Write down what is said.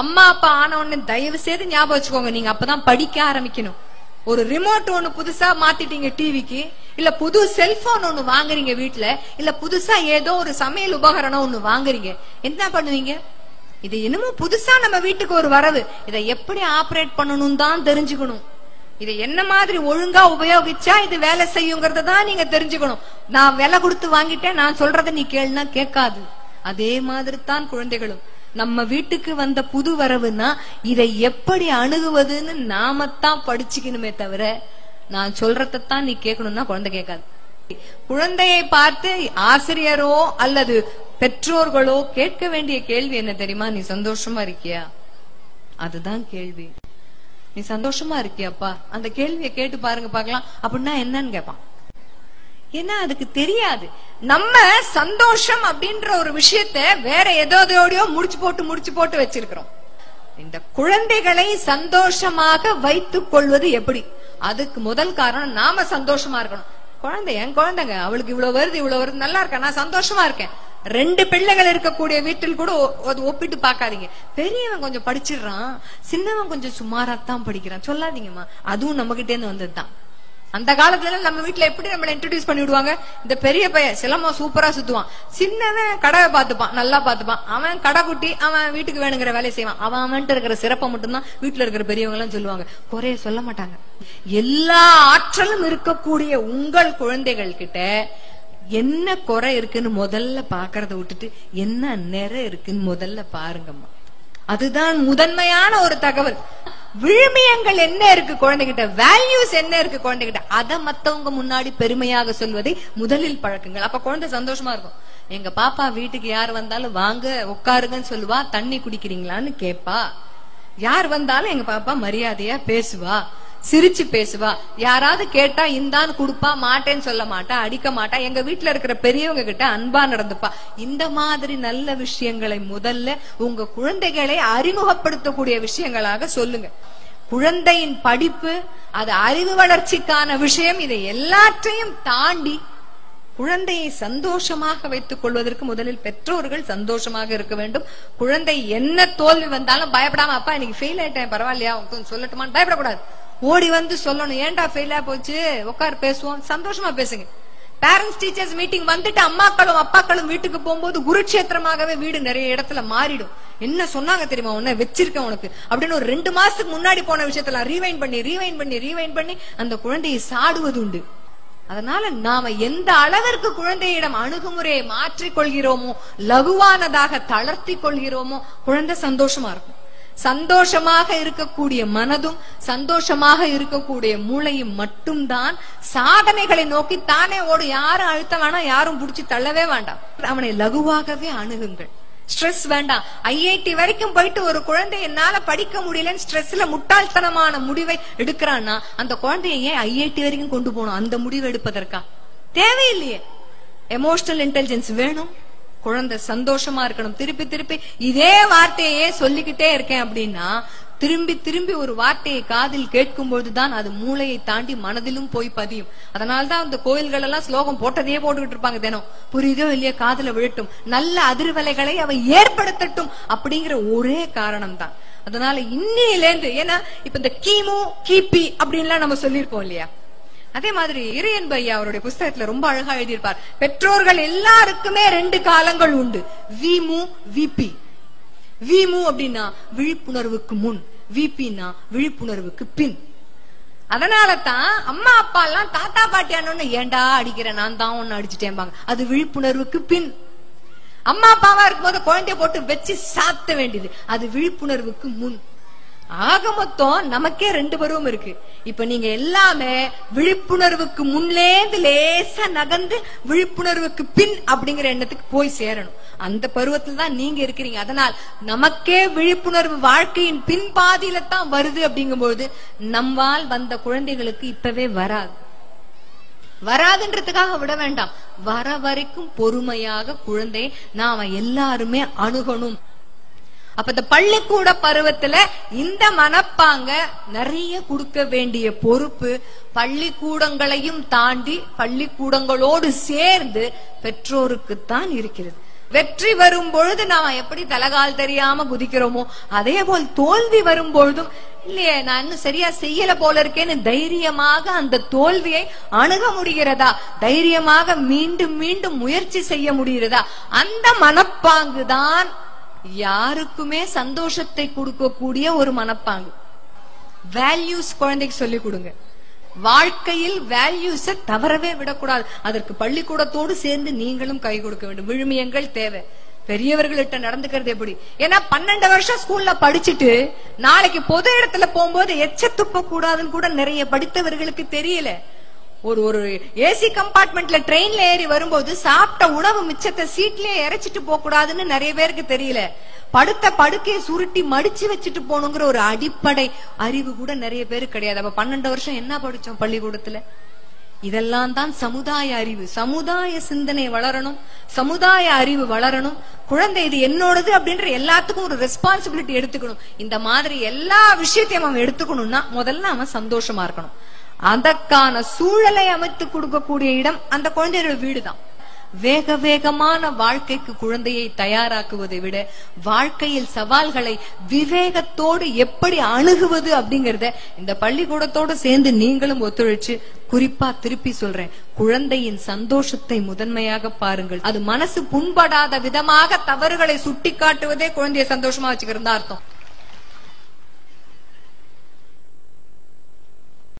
அம்மா அப்பா ஆன உடனே தயவு செய்து ஞாபகம் வச்சுக்கோங்க. நீங்க அப்பதான் படிக்க ஆரம்பிக்கணும். ஒரு ரிமோட் ஒண்ணு புதுசா மாத்திட்டீங்க டிவிக்கு இல்ல புது செல்போன் ஒண்ணு வாங்குறீங்க வீட்ல இல்ல புதுசா ஏதோ ஒரு சமையல் உபகரணம் ஒண்ணு வாங்குறீங்க. என்ன பண்ணுவீங்க? இது என்னமோ புதுசா நம்ம வீட்டுக்கு ஒரு வரவு. இதை எப்படி ஆபரேட் பண்ணணும் தான் தெரிஞ்சுக்கணும். இதை என்ன மாதிரி ஒழுங்கா உபயோகிச்சா இது வேலை செய்யுங்கிறத தான் நீங்க தெரிஞ்சுக்கணும். நான் விலை கொடுத்து வாங்கிட்டேன் நான் சொல்றத நீ கேளுனா கேட்காது. அதே மாதிரி தான் குழந்தைகளும். நம்ம வீட்டுக்கு வந்த புது வரவுன்னா இதை எப்படி அணுகுவதுன்னு நாமத்தான் படிச்சுக்கணுமே தவிர நான் சொல்றதான் நீ கேட்கணும்னா குழந்தை கேட்காது. குழந்தையை பார்த்து ஆசிரியரோ அல்லது பெற்றோர்களோ கேட்க வேண்டிய கேள்வி என்ன தெரியுமா? நீ சந்தோஷமா இருக்கியா? அதுதான் கேள்வி. நீ சந்தோஷமா இருக்கியாப்பா? அந்த கேள்வியை கேட்டு பாருங்க பார்க்கலாம். அப்படின்னா என்னன்னு கேட்பான். ஏன்னா அதுக்கு தெரியாது. நம்ம சந்தோஷம் அப்படின்ற ஒரு விஷயத்த வேற ஏதோதையோடயோ முடிச்சு போட்டு முடிச்சு போட்டு வச்சிருக்கிறோம். இந்த குழந்தைகளை சந்தோஷமாக வைத்துக் கொள்வது எப்படி? அதுக்கு முதல் காரணம் நாம சந்தோஷமா இருக்கணும். குழந்தை என் குழந்தைங்க அவளுக்கு இவ்வளவு வருது இவ்வளவு வருது நல்லா இருக்கா? நான் சந்தோஷமா இருக்கேன். ரெண்டு பிள்ளைகள் இருக்கக்கூடிய வீட்டில் கூட ஒ- அது ஒப்பிட்டு பார்க்காதீங்க. பெரியவன் கொஞ்சம் படிச்சிடுறான் சின்னவன் கொஞ்சம் சுமாராத்தான் படிக்கிறான். சொல்லாதீங்கம்மா. அதுவும் நம்ம கிட்டே இருந்து வந்ததுதான். அந்த காலத்துல நம்ம வீட்டுல எப்படி நம்மள இன்ட்ரடியூஸ் பண்ணி விடுவாங்க? இந்த பெரிய பையன் சிலம்பம் சூப்பரா சுத்துவான். சின்னவன் கடவை பார்த்துப்பான் நல்லா பாத்துப்பான் அவன் கடை குட்டி அவன் வீட்டுக்கு வேணுங்கிற வேலையை செய்வான். அவன் அவன்ட்டு இருக்கிற சிறப்பை மட்டும்தான் வீட்டுல இருக்கிற பெரியவங்க எல்லாம் சொல்லுவாங்க. குறைய சொல்ல மாட்டாங்க. எல்லா ஆற்றலும் இருக்கக்கூடிய உங்கள் குழந்தைகள் கிட்ட என்ன குறை இருக்குன்னு முதல்ல பாக்குறத விட்டுட்டு என்ன நிறை இருக்குன்னு முதல்ல பாருங்கம்மா. அதுதான் முதன்மையான ஒரு தகவல். விழுமியங்கள் என்ன இருக்கு குழந்தைகிட்ட? வேல்யூஸ் என்ன இருக்கு குழந்தைகிட்ட? அதை மத்தவங்க முன்னாடி பெருமையாக சொல்வதை முதலில் பழக்குங்கள். அப்ப குழந்தை சந்தோஷமா இருக்கும். எங்க பாப்பா வீட்டுக்கு யார் வந்தாலும் வாங்க உட்காருங்கன்னு சொல்லுவா தண்ணி குடிக்கிறீங்களான்னு கேப்பா. யார் வந்தாலும் எங்க பாப்பா மரியாதையா பேசுவா. சிரிச்சு பேசுவா. யாராவது கேட்டா இந்தான்னு கொடுப்பா மாட்டேன்னு சொல்ல மாட்டா அடிக்க மாட்டா. எங்க வீட்டுல இருக்கிற பெரியவங்க கிட்ட அன்பா நடந்துப்பா. இந்த மாதிரி நல்ல விஷயங்களை முதல்ல உங்க குழந்தைகளை அறிமுகப்படுத்தக்கூடிய விஷயங்களாக சொல்லுங்க. குழந்தையின் படிப்பு அது அறிவு வளர்ச்சிக்கான விஷயம் இதை எல்லாற்றையும் தாண்டி குழந்தையை சந்தோஷமாக வைத்துக் கொள்வதற்கு முதலில் பெற்றோர்கள் சந்தோஷமாக இருக்க வேண்டும். குழந்தை என்ன தோல்வி வந்தாலும் பயப்படாம அப்பா இன்னைக்கு ஃபெயில் ஆயிட்டேன் பரவாயில்லையா? சொல்லட்டுமான்னு பயப்படக்கூடாது. ஓடி வந்து சொல்லணும் ஏன்டா ஃபெயிலா போச்சு? உட்கார் பேசுவோம். சந்தோஷமா பேசுங்க. பேரண்ட்ஸ் டீச்சர்ஸ் மீட்டிங் வந்துட்டு அம்மாக்களும் அப்பாக்களும் வீட்டுக்கு போகும்போது குருட்சேத்திரமாகவே வீடு நிறைய இடத்துல மாறிடும். என்ன சொன்னாங்க தெரியுமா? உன்ன வச்சிருக்கேன் உனக்கு. அப்படின்னு ஒரு ரெண்டு மாசத்துக்கு முன்னாடி போன விஷயத்துல ரீவைண்ட் பண்ணி ரீவைண்ட் பண்ணி ரீவைண்ட் பண்ணி அந்த குழந்தையை சாடுவது உண்டு. அதனால நாம எந்த அளவிற்கு குழந்தையிடம் அணுகுமுறையை மாற்றிக் கொள்கிறோமோ லகுவானதாக தளர்த்தி கொள்கிறோமோ குழந்தை சந்தோஷமா இருக்கும். சந்தோஷமாக இருக்கக்கூடிய மனதும் சந்தோஷமாக இருக்கக்கூடிய மூளையும் மட்டும்தான் சாதனைகளை நோக்கி தானே ஓடு யாரும் அழுத்த வேணாம் யாரும் புடிச்சு தள்ளவே வேண்டாம். அவனை லகுவாகவே அணுகுங்கள். ஸ்ட்ரெஸ் வேண்டாம். ஐஐடி வரைக்கும் போயிட்டு ஒரு குழந்தை என்னால படிக்க முடியலன்னு ஸ்ட்ரெஸ்ல முட்டாள்தனமான முடிவை எடுக்கிறான்னா அந்த குழந்தைய ஏன் ஐஐடி வரைக்கும் கொண்டு போகணும்? அந்த முடிவை எடுப்பதற்கா? தேவையில்லையே. எமோஷனல் இன்டெலிஜென்ஸ் வேணும். குழந்தை சந்தோஷமா இருக்கணும். திருப்பி திருப்பி இதே வார்த்தையே சொல்லிக்கிட்டே இருக்கேன் அப்படின்னா திரும்பி திரும்பி ஒரு வார்த்தையை காதில் கேட்கும் பொழுதுதான் அது மூளையை தாண்டி மனதிலும் போய் பதியும். அதனால்தான் அந்த கோயில்கள் எல்லாம் ஸ்லோகம் போட்டதையே போட்டுக்கிட்டு இருப்பாங்க தினம். புரியுதோ இல்லையா? காதுல விழட்டும். நல்ல அதிர்வலைகளை அவை ஏற்படுத்தட்டும் அப்படிங்கிற ஒரே காரணம் தான் அதனால இன்னிலேந்து ஏன்னா இப்ப இந்த கிமு கிபி அப்படின்லாம் நம்ம சொல்லியிருப்போம் இல்லையா? அதே மாதிரி இறையன்பு ஐயா அவருடைய புஸ்தகத்துல ரொம்ப அழகா எழுதியிருப்பார். பெற்றோர்கள் எல்லாருக்குமே ரெண்டு காலங்கள் உண்டு. விமு விபி விமு அப்படின்னா விழிப்புணர்வுக்கு முன். விபின்னா விழிப்புணர்வுக்கு பின். அதனால தான் அம்மா அப்பா எல்லாம் தாத்தா பாட்டியானு ஏண்டா ஏன்டா அடிக்கிறேன் நான் தான் ஒன்னு அடிச்சுட்டேன்பாங்க அது விழிப்புணர்வுக்கு பின். அம்மா அப்பாவா இருக்கும்போது குழந்தைய போட்டு வச்சு சாத்த வேண்டியது. அது விழிப்புணர்வுக்கு முன். ஆக மொத்தம் நமக்கே ரெண்டு பருவம் இருக்கு. இப்ப நீங்க எல்லாமே விழிப்புணர்வுக்கு முன்லேந்து லேசா நகர்ந்து விழிப்புணர்வுக்கு பின் அப்படிங்கிற எண்ணத்துக்கு போய் சேரணும். அந்த பருவத்துல தான் நீங்க இருக்கிறீங்க. அதனால் நமக்கே விழிப்புணர்வு வாழ்க்கையின் பின்பாதியில தான் வருது அப்படிங்கும்போது நம்மால் வந்த குழந்தைகளுக்கு இப்பவே வராது. வராதுன்றதுக்காக விட வேண்டாம். வர வரைக்கும் பொறுமையாக குழந்தை நாம எல்லாருமே அணுகணும். அப்ப இந்த பள்ளிக்கூட பருவத்துல இந்த மனப்பாங்க நிறைய கொடுக்க வேண்டிய பொறுப்பு பள்ளிக்கூடங்களையும் தாண்டி பள்ளிக்கூடங்களோடு சேர்ந்து பெற்றோருக்குத்தான் இருக்கிறது. வெற்றி வரும் பொழுது நாம எப்படி தலகால் தெரியாம குதிக்கிறோமோ அதே போல் தோல்வி வரும் பொழுதும் இல்லையே நான் இன்னும் சரியா செய்யல போல இருக்கேன்னு தைரியமாக அந்த தோல்வியை அணுக முடிகிறதா? தைரியமாக மீண்டும் மீண்டும் முயற்சி செய்ய முடிகிறதா? அந்த மனப்பாங்குதான் யாருக்குமே சந்தோஷத்தை கொடுக்கக்கூடிய ஒரு மனப்பாங்கு. வேல்யூஸ் குழந்தைக்கு சொல்லிக் கொடுங்க. வாழ்க்கையில் வேல்யூஸ தவறவே விடக்கூடாது. அதற்கு பள்ளிக்கூடத்தோடு சேர்ந்து நீங்களும் கை கொடுக்க வேண்டும். விழுமியங்கள் தேவை. பெரியவர்கள்ட்ட நடந்துக்கிறது எப்படி? ஏன்னா பன்னெண்டு வருஷம் ஸ்கூல்ல படிச்சுட்டு நாளைக்கு பொது இடத்துல போகும்போது எச்ச துப்ப கூடாதுன்னு கூட நிறைய படித்தவர்களுக்கு தெரியல. ஒரு ஒரு ஏசி கம்பார்ட்மெண்ட்ல ட்ரெயின்ல ஏறி வரும்போது சாப்பிட்ட உணவு மிச்சத்தை சீட்லயே இறைச்சிட்டு போக கூடாதுன்னு நிறைய பேருக்கு தெரியல. படுத்த படுக்கையை சுருட்டி மடிச்சு வச்சுட்டு போகணுங்கிற ஒரு அடிப்படை அறிவு கூட நிறைய பேருக்கு கிடையாது. அப்ப பன்னெண்டு வருஷம் என்ன படிச்சோம் பள்ளிக்கூடத்துல? இதெல்லாம் தான் சமுதாய அறிவு. சமுதாய சிந்தனை வளரணும். சமுதாய அறிவு வளரணும். குழந்தை இது என்னோடது அப்படின்ற எல்லாத்துக்கும் ஒரு ரெஸ்பான்சிபிலிட்டி எடுத்துக்கணும். இந்த மாதிரி எல்லா விஷயத்தையும் அவன் எடுத்துக்கணும்னா முதல்ல அவன் சந்தோஷமா இருக்கணும். அதற்கான சூழலை அமைத்து கொடுக்கக்கூடிய இடம் அந்த குழந்தையோட வீடுதான். வேக வேகமான வாழ்க்கைக்கு குழந்தையை தயாராக்குவதை விட வாழ்க்கையில் சவால்களை விவேகத்தோடு எப்படி அணுகுவது அப்படிங்கறத இந்த பள்ளிக்கூடத்தோடு சேர்ந்து நீங்களும் ஒத்துழைச்சு குறிப்பா திருப்பி சொல்றேன். குழந்தையின் சந்தோஷத்தை முதன்மையாக பாருங்கள். அது மனசு புண்படாத விதமாக தவறுகளை சுட்டி காட்டுவதே குழந்தைய சந்தோஷமா வச்சுக்கிறதா அர்த்தம்.